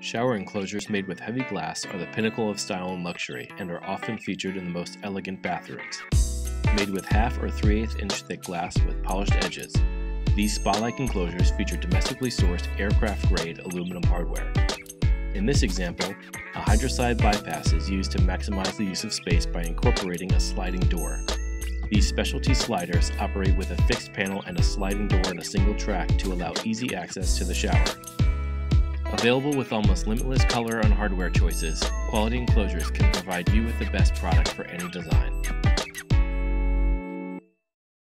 Shower enclosures made with heavy glass are the pinnacle of style and luxury and are often featured in the most elegant bathrooms. Made with half or 3 8 inch thick glass with polished edges, these spa-like enclosures feature domestically sourced aircraft-grade aluminum hardware. In this example, a hydroslide bypass is used to maximize the use of space by incorporating a sliding door. These specialty sliders operate with a fixed panel and a sliding door in a single track to allow easy access to the shower. Available with almost limitless color and hardware choices, Quality Enclosures can provide you with the best product for any design.